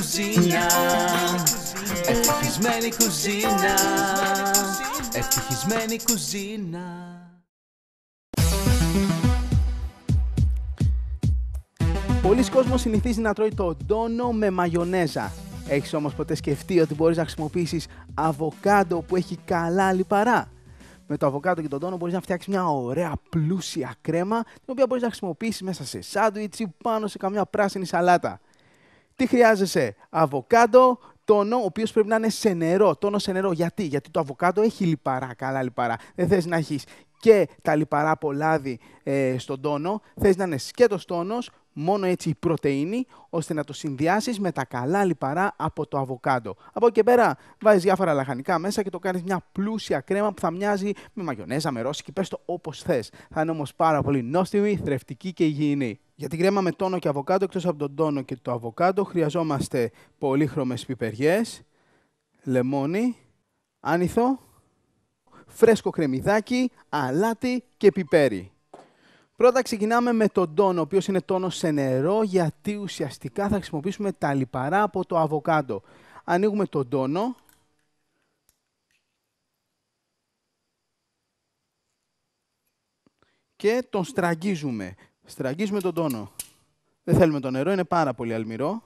κουζίνα Ευτυχισμένη κουζίνα Ευτυχισμένη κουζίνα Πολλοί κόσμος συνηθίζει να τρώει το ντόνο με μαγιονέζα. Έχεις όμως ποτέ σκεφτεί ότι μπορείς να χρησιμοποιήσεις αβοκάντο που έχει καλά λιπαρά; Με το αβοκάντο και τον τόνο μπορείς να φτιάξεις μια ωραία πλούσια κρέμα την οποία μπορείς να χρησιμοποιήσεις μέσα σε σάντουιτς ή πάνω σε καμιά πράσινη σαλάτα. Τι χρειάζεσαι, αβοκάντο, τόνο, ο οποίος πρέπει να είναι σε νερό. Τόνο σε νερό. Γιατί, Γιατί το αβοκάντο έχει λιπαρά, καλά λιπαρά. Δεν θες να έχεις και τα λιπαρά από λάδι ε, στον τόνο. Θες να είναι σκέτος τόνος, μόνο έτσι η πρωτεΐνη, ώστε να το συνδυάσεις με τα καλά λιπαρά από το αβοκάντο. Από εκεί και πέρα βάζεις διάφορα λαχανικά μέσα και το κάνεις μια πλούσια κρέμα που θα μοιάζει με μαγιονέζα, με ρώσικη, πες το όπως θες. Θα είναι όμως πάρα πολύ νόστιμη, θρεφτική και υγιεινή. Για την κρέμα με τόνο και αβοκάντο, εκτός από τον τόνο και το αβοκάντο, χρειαζόμαστε πολύχρωμες πιπεριές, λεμόνι, άνηθο, φρέσκο κρεμμυδάκι, αλάτι και πιπέρι. Πρώτα ξεκινάμε με τον τόνο, ο οποίος είναι τόνος σε νερό, γιατί ουσιαστικά θα χρησιμοποιήσουμε τα λιπαρά από το αβοκάντο. Ανοίγουμε τον τόνο. Και τον στραγγίζουμε. Στραγγίζουμε τον τόνο. Δεν θέλουμε το νερό, είναι πάρα πολύ αλμυρό.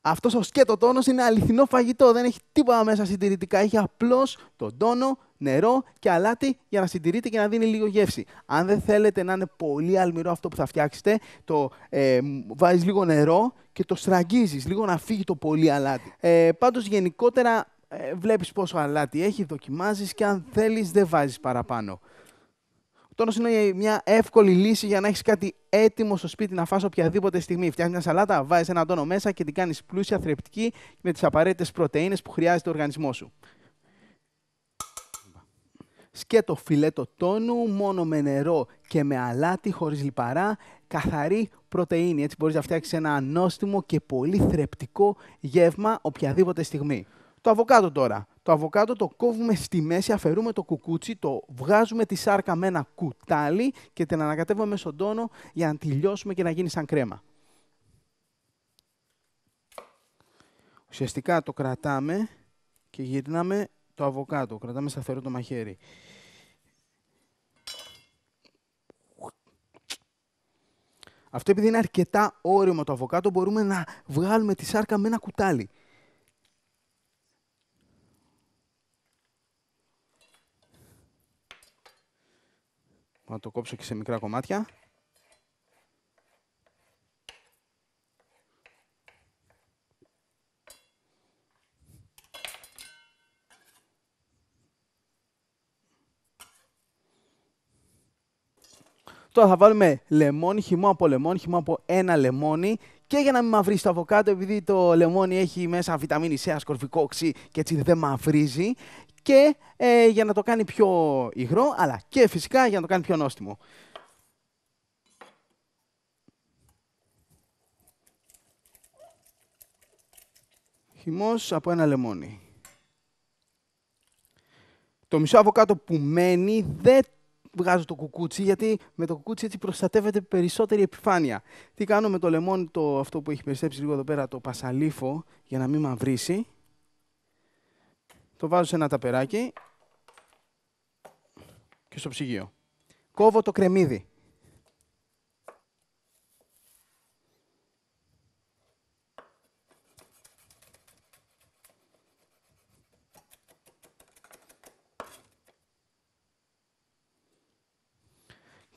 Αυτός ο σκέτο τόνος είναι αληθινό φαγητό. Δεν έχει τίποτα μέσα συντηρητικά. Έχει απλώς τον τόνο, νερό και αλάτι για να συντηρείται και να δίνει λίγο γεύση. Αν δεν θέλετε να είναι πολύ αλμυρό αυτό που θα φτιάξετε, το ε, βάζεις λίγο νερό και το στραγγίζει λίγο να φύγει το πολύ αλάτι. Ε, Πάντως γενικότερα ε, βλέπεις πόσο αλάτι έχει, δοκιμάζεις και αν θέλεις δεν βάζεις παραπάνω. Τόνος είναι μια εύκολη λύση για να έχεις κάτι έτοιμο στο σπίτι να φας οποιαδήποτε στιγμή. Φτιάχνεις μια σαλάτα, βάζεις ένα τόνο μέσα και την κάνεις πλούσια, θρεπτική με τις απαραίτητες πρωτενε που χρειάζεται ο οργανισμός σου. Σκέτο φιλέτο τόνου, μόνο με νερό και με αλάτι, χωρίς λιπαρά, καθαρή πρωτεΐνη. Έτσι μπορείς να φτιάξεις ένα ανώστιμο και πολύ θρεπτικό γεύμα οποιαδήποτε στιγμή. Το αβοκάτο τώρα. Το αβοκάτο το κόβουμε στη μέση, αφαιρούμε το κουκούτσι, το βγάζουμε τη σάρκα με ένα κουτάλι και την ανακατεύουμε μέσα στον τόνο για να τελειώσουμε και να γίνει σαν κρέμα. Ουσιαστικά το κρατάμε και γυρνάμε το αβοκάτο. Κρατάμε σταθερό το μαχαίρι. Αυτό επειδή είναι αρκετά όριμο το αβοκάτο, μπορούμε να βγάλουμε τη σάρκα με ένα κουτάλι. Να το κόψω και σε μικρά κομμάτια. Τώρα θα βάλουμε λεμόνι, χυμό από λεμόνι, χυμό από ένα λεμόνι και για να μην μαυρίσει το αβοκάτο, επειδή το λεμόνι έχει μέσα βιταμίνη C, ασκορφικό οξύ και έτσι δεν μαυρίζει και ε, για να το κάνει πιο υγρό, αλλά και φυσικά για να το κάνει πιο νόστιμο. Χυμός από ένα λεμόνι. Το μισό αβοκάτο που μένει δεν βγάζω το κουκούτσι, γιατί με το κουκούτσι έτσι προστατεύεται περισσότερη επιφάνεια. Τι κάνω με το λεμόνι, το, αυτό που έχει περισσέψει λίγο εδώ πέρα, το πασαλίφο, για να μην μαυρίσει. Το βάζω σε ένα ταπεράκι και στο ψυγείο. Κόβω το κρεμμύδι.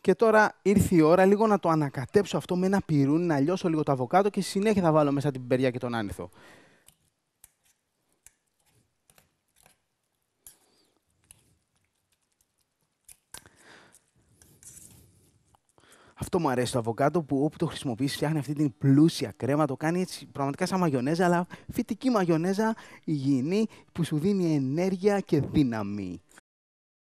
Και τώρα ήρθε η ώρα λίγο να το ανακατέψω αυτό με ένα πυρούνι, να λιώσω λίγο το αβοκάτο και στη συνέχεια θα βάλω μέσα την πιπεριά και τον άνηθο. Αυτό μου αρέσει το αβοκάτο που όπου το χρησιμοποιήσει φτιάχνει αυτή την πλούσια κρέμα. Το κάνει έτσι πραγματικά σαν μαγιονέζα, αλλά φυτική μαγιονέζα υγιεινή που σου δίνει ενέργεια και δύναμη.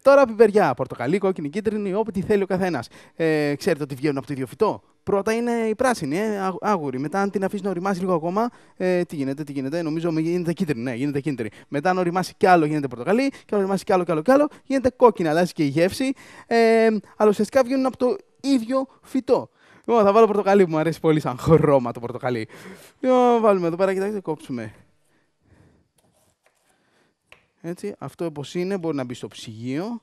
Τώρα πιπεριά, πορτοκαλί, κόκκινη, κίτρινη, ό,τι θέλει ο καθένας. Ε, ξέρετε ότι βγαίνουν από το ίδιο φυτό. Πρώτα είναι η πράσινη, ε, άγουρη. Μετά, αν την αφήσεις να οριμάσει λίγο ακόμα, ε, τι γίνεται, τι γίνεται. Νομίζω γίνεται κίτρινη. Ναι, γίνεται κίτρινη. Μετά, αν οριμάσει κι άλλο, γίνεται πορτοκαλί. Και αν οριμάσει κι άλλο, κι άλλο, κι άλλο, γίνεται κόκκινη. Αλλάζει και η γεύση. Ε, αλλά ουσιαστικά βγαίνουν από το ίδιο φυτό. Λοιπόν, θα βάλω πορτοκαλί που μου αρέσει πολύ σαν χρώμα το πορτοκαλί. Λοιπόν, βάλουμε εδώ πέρα, κοιτάξτε, κόψουμε. Έτσι, αυτό όπως είναι μπορεί να μπει στο ψυγείο.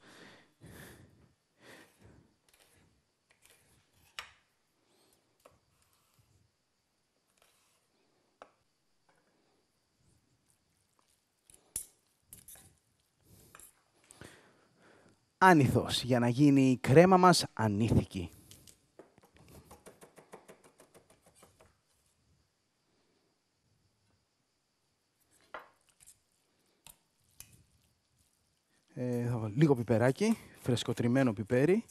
Άνηθος, για να γίνει η κρέμα μας ανήθικη. Ε, θα βάλω λίγο πιπεράκι, φρεσκοτριμμένο πιπέρι.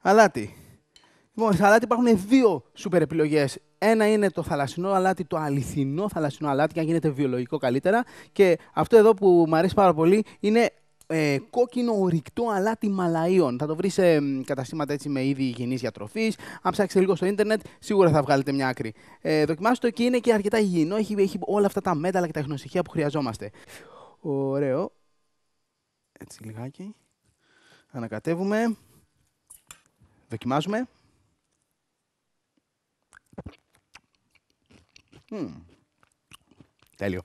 Αλάτι. Λοιπόν, σε αλάτι υπάρχουν δύο σούπερ επιλογές. Ένα είναι το θαλασσινό αλάτι, το αληθινό θαλασσινό αλάτι, και αν γίνεται βιολογικό καλύτερα. Και αυτό εδώ που μου αρέσει πάρα πολύ είναι ε, κόκκινο ορυκτό αλάτι μαλαίων. Θα το βρεις σε καταστήματα έτσι με είδη υγιεινής διατροφής. Αν ψάξετε λίγο στο ίντερνετ, σίγουρα θα βγάλετε μια άκρη. Ε, δοκιμάστε το και είναι και αρκετά υγιεινό. Έχει, έχει όλα αυτά τα μέταλλα και τα γνωστοιχεία που χρειαζόμαστε. Ωραίο. Έτσι λιγάκι. Ανακατεύουμε. Δοκιμάζουμε. Mm. Τέλειο.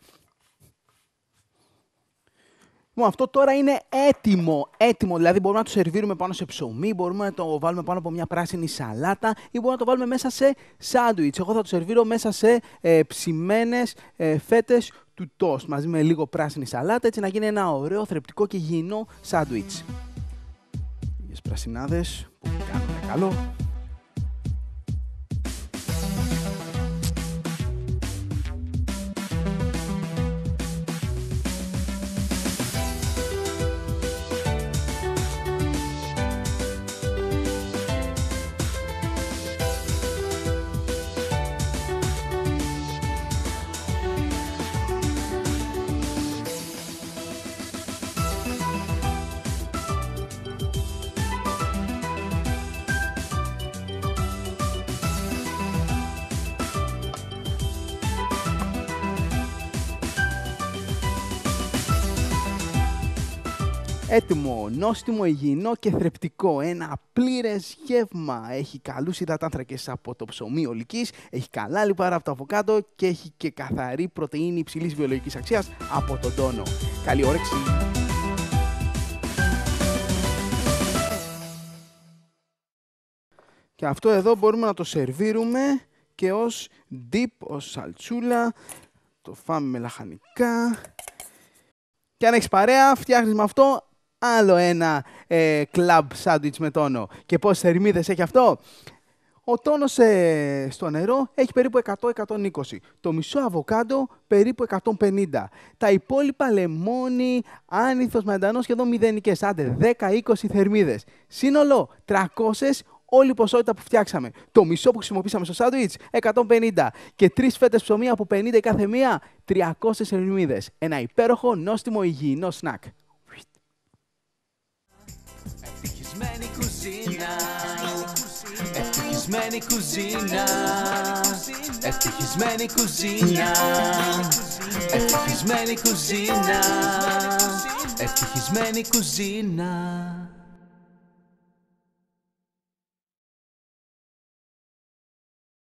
Λοιπόν, αυτό τώρα είναι έτοιμο. Έτοιμο, δηλαδή μπορούμε να το σερβίρουμε πάνω σε ψωμί, μπορούμε να το βάλουμε πάνω από μια πράσινη σαλάτα ή μπορούμε να το βάλουμε μέσα σε σάντουιτς. Εγώ θα το σερβίρω μέσα σε ε, ψημένες ε, φέτες του τόστ μαζί με λίγο πράσινη σαλάτα, έτσι να γίνει ένα ωραίο, θρεπτικό και υγιεινό σάντουιτς. Οι πρασινάδες που κάνουν καλό. Έτοιμο, νόστιμο, υγιεινό και θρεπτικό. Ένα πλήρες γεύμα. Έχει καλούς υδατάνθρακες από το ψωμί ολικής, έχει καλά λιπαρά από το αβοκάντο και έχει και καθαρή πρωτενη υψηλής βιολογικής αξίας από τον τόνο. Καλή όρεξη. Και αυτό εδώ μπορούμε να το σερβίρουμε και ως dip, ως σαλτσούλα. Το φάμε με λαχανικά. Και αν έχεις παρέα, φτιάχνεις με αυτό άλλο ένα ε, club sandwich με τόνο. Και πόσες θερμίδες έχει αυτό; Ο τόνος ε, στο νερό έχει περίπου 100-120. Το μισό αβοκάντο περίπου 150. Τα υπόλοιπα λεμόνι, άνηθος, μαντανός σχεδόν μηδενικές. Άντε 10-20 θερμίδες. Σύνολο 300 όλη η ποσότητα που φτιάξαμε. Το μισό που χρησιμοποίησαμε στο σάντουιτς, 150. Και τρεις φέτες ψωμί από 50 κάθε μία, 300 θερμίδες. Ένα υπέροχο, νόστιμο, υγιεινό σνακ. Ευτυχισμένη κουζίνα. Ευτυχισμένη κουζίνα. Ευτυχισμένη κουζίνα. Ευτυχισμένη κουζίνα. Ευτυχισμένη κουζίνα